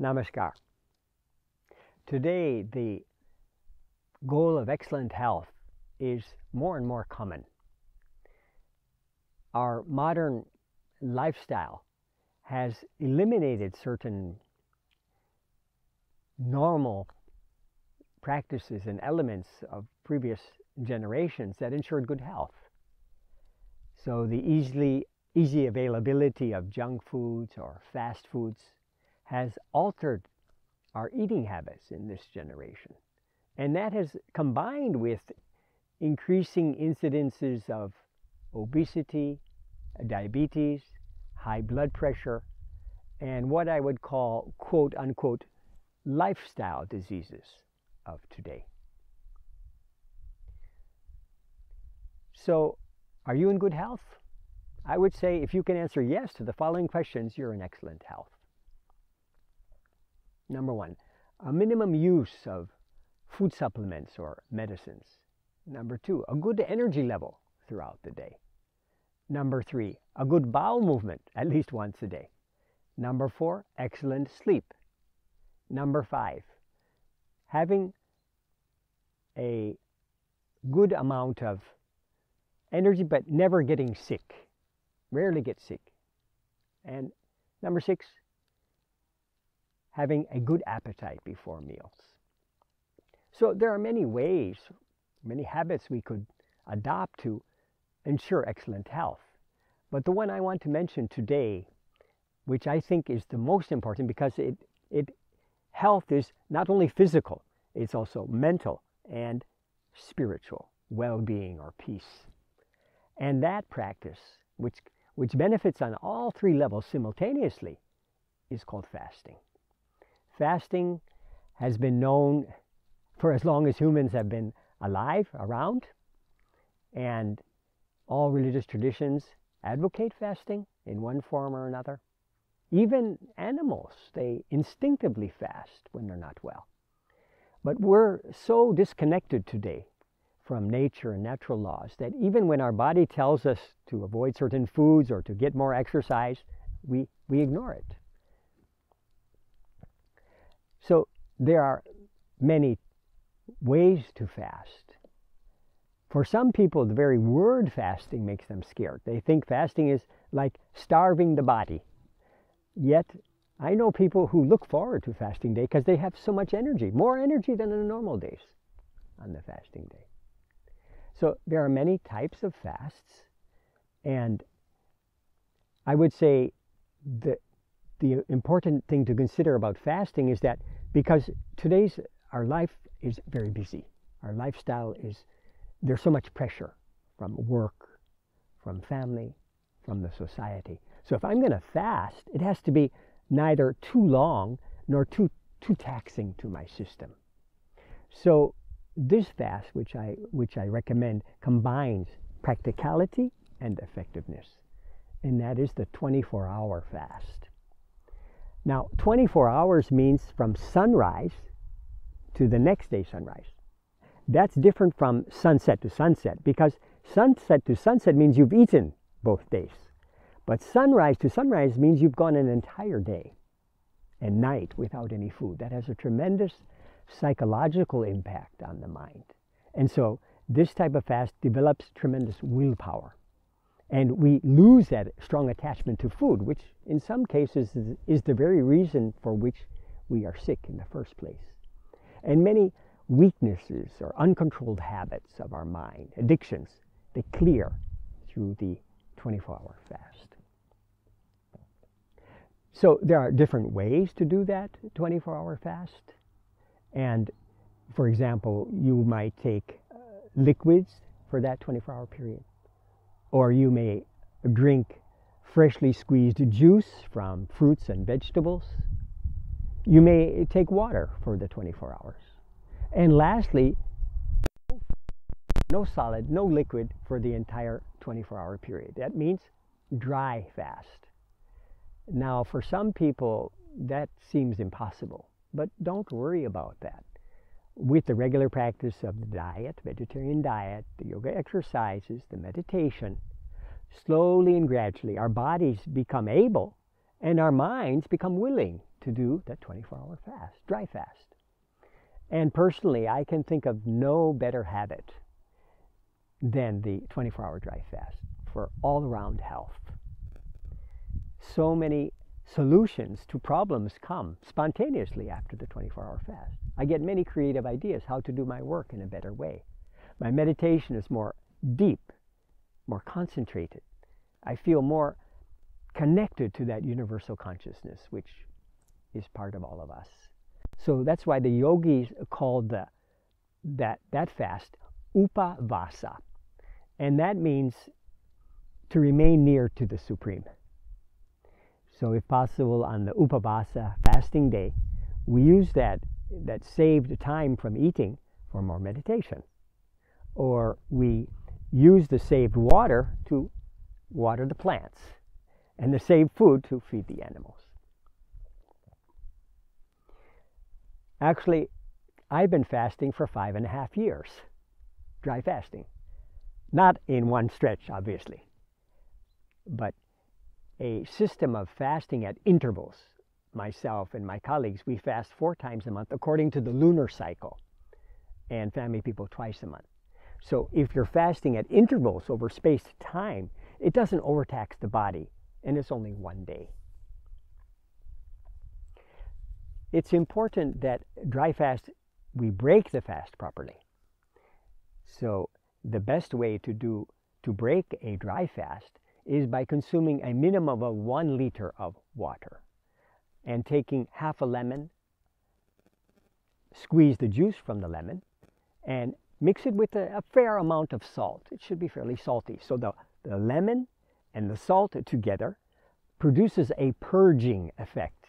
Namaskar. Today, the goal of excellent health is more and more common. Our modern lifestyle has eliminated certain normal practices and elements of previous generations that ensured good health. So the easily easy availability of junk foods or fast foods has altered our eating habits in this generation. And that has combined with increasing incidences of obesity, diabetes, high blood pressure, and what I would call quote unquote lifestyle diseases of today. So, are you in good health? I would say if you can answer yes to the following questions, you're in excellent health. Number one, a minimum use of food supplements or medicines. Number two, a good energy level throughout the day. Number three, a good bowel movement at least once a day. Number four, excellent sleep. Number five, having a good amount of energy but never getting sick. Rarely get sick. And number six, having a good appetite before meals. So there are many ways, many habits we could adopt to ensure excellent health. But the one I want to mention today, which I think is the most important because it, it health is not only physical, it's also mental and spiritual well-being or peace. And that practice, which, which benefits on all three levels simultaneously, is called fasting. Fasting has been known for as long as humans have been alive, around, and all religious traditions advocate fasting in one form or another. Even animals, they instinctively fast when they're not well. But we're so disconnected today from nature and natural laws that even when our body tells us to avoid certain foods or to get more exercise, we, we ignore it. So there are many ways to fast. For some people, the very word fasting makes them scared. They think fasting is like starving the body. Yet, I know people who look forward to fasting day because they have so much energy, more energy than the normal days on the fasting day. So there are many types of fasts, and I would say the the important thing to consider about fasting is that because today's our life is very busy, our lifestyle is there's so much pressure from work, from family, from the society. So if I'm going to fast, it has to be neither too long nor too too taxing to my system. So this fast, which I, which I recommend, combines practicality and effectiveness, and that is the 24 hour fast. Now, 24 hours means from sunrise to the next day sunrise. That's different from sunset to sunset because sunset to sunset means you've eaten both days. But sunrise to sunrise means you've gone an entire day and night without any food. That has a tremendous psychological impact on the mind. And so this type of fast develops tremendous willpower. And we lose that strong attachment to food, which in some cases is, the very reason for which we are sick in the first place. And many weaknesses or uncontrolled habits of our mind, addictions, they clear through the 24 hour fast. So there are different ways to do that 24 hour fast. And for example, you might take uh, liquids for that 24 hour period, or you may drink freshly squeezed juice from fruits and vegetables. You may take water for the 24 hours. And lastly, no solid, no liquid for the entire 24 hour period. That means dry fast. Now, for some people, that seems impossible. But don't worry about that. With the regular practice of the diet, vegetarian diet, the yoga exercises, the meditation, slowly and gradually our bodies become able and our minds become willing to do the 24 hour fast, dry fast. And personally, I can think of no better habit than the 24 hour dry fast for all around health. So many solutions to problems come spontaneously after the 24 hour fast. I get many creative ideas how to do my work in a better way. My meditation is more deep, more concentrated. I feel more connected to that universal consciousness, which is part of all of us. So that's why the yogis called the, that, that fast upavasa. And that means to remain near to the Supreme. So, if possible, on the Upavasa fasting day, we use that, that saved time from eating for more meditation. Or we use the saved water to water the plants and the saved food to feed the animals. Actually, I've been fasting for five and a half years, dry fasting. Not in one stretch, obviously, but a system of fasting at intervals. Myself and my colleagues, we fast four times a month according to the lunar cycle, and family people twice a month. So if you're fasting at intervals over spaced time, it doesn't overtax the body, and it's only one day. It's important that dry fast, we break the fast properly. So the best way to do to break a dry fast is by consuming a minimum of one liter of water and taking half a lemon, squeeze the juice from the lemon, and mix it with a, a fair amount of salt. It should be fairly salty. So the, the lemon and the salt together produces a purging effect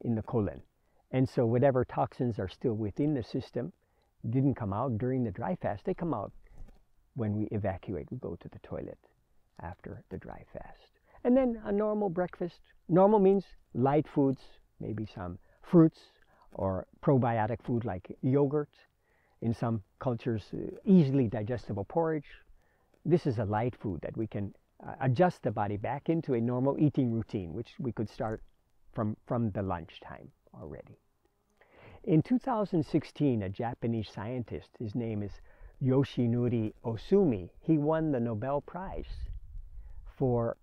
in the colon. And so whatever toxins are still within the system didn't come out during the dry fast, they come out when we evacuate, we go to the toilet after the dry fast. And then a normal breakfast. Normal means light foods, maybe some fruits or probiotic food like yogurt. In some cultures, uh, easily digestible porridge. This is a light food that we can uh, adjust the body back into a normal eating routine, which we could start from, from the lunchtime already. In 2016, a Japanese scientist, his name is Yoshinori Ohsumi, he won the Nobel Prize for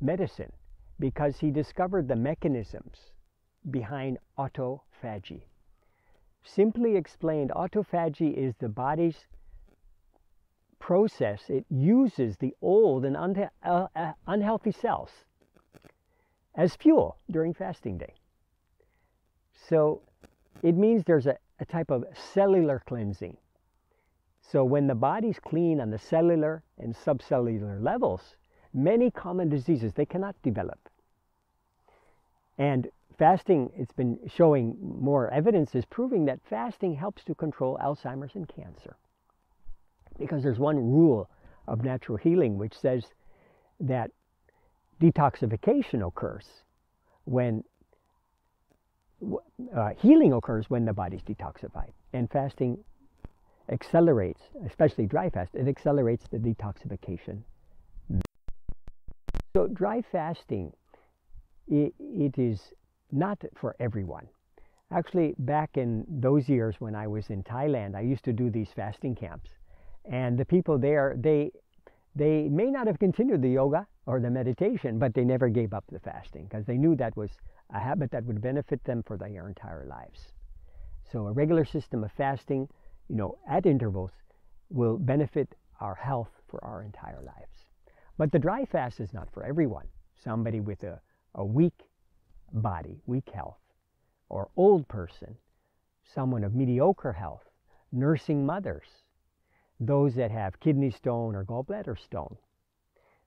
medicine because he discovered the mechanisms behind autophagy. Simply explained, autophagy is the body's process. It uses the old and unha uh, uh, unhealthy cells as fuel during fasting day. So it means there's a, a type of cellular cleansing. So when the body's clean on the cellular and subcellular levels, many common diseases they cannot develop. And fasting, it's been showing more evidence is proving that fasting helps to control Alzheimer's and cancer. Because there's one rule of natural healing which says that detoxification occurs when uh, healing occurs when the body's detoxified. And fasting accelerates, especially dry fast, it accelerates the detoxification. So dry fasting, it, it is not for everyone. Actually, back in those years when I was in Thailand, I used to do these fasting camps. And the people there, they, they may not have continued the yoga or the meditation, but they never gave up the fasting because they knew that was a habit that would benefit them for their entire lives. So a regular system of fasting you know, at intervals will benefit our health for our entire lives. But the dry fast is not for everyone. Somebody with a, a weak body, weak health, or old person, someone of mediocre health, nursing mothers, those that have kidney stone or gallbladder stone,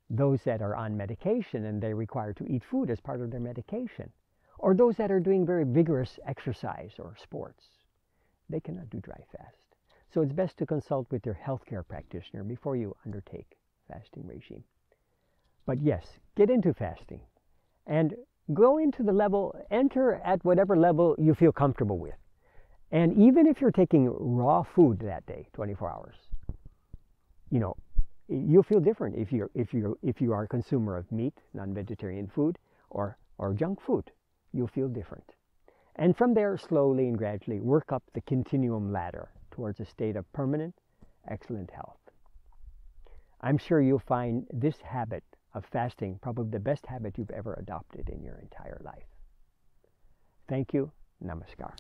those that are on medication and they require to eat food as part of their medication, or those that are doing very vigorous exercise or sports. They cannot do dry fast. So it's best to consult with your healthcare practitioner before you undertake fasting regime. But yes, get into fasting and go into the level, enter at whatever level you feel comfortable with. And even if you're taking raw food that day, 24 hours, you know, you'll feel different if you're if you if you are a consumer of meat, non-vegetarian food, or or junk food. you'll feel different. And from there, slowly and gradually work up the continuum ladder towards a state of permanent, excellent health. I'm sure you'll find this habit of fasting probably the best habit you've ever adopted in your entire life. Thank you. Namaskar.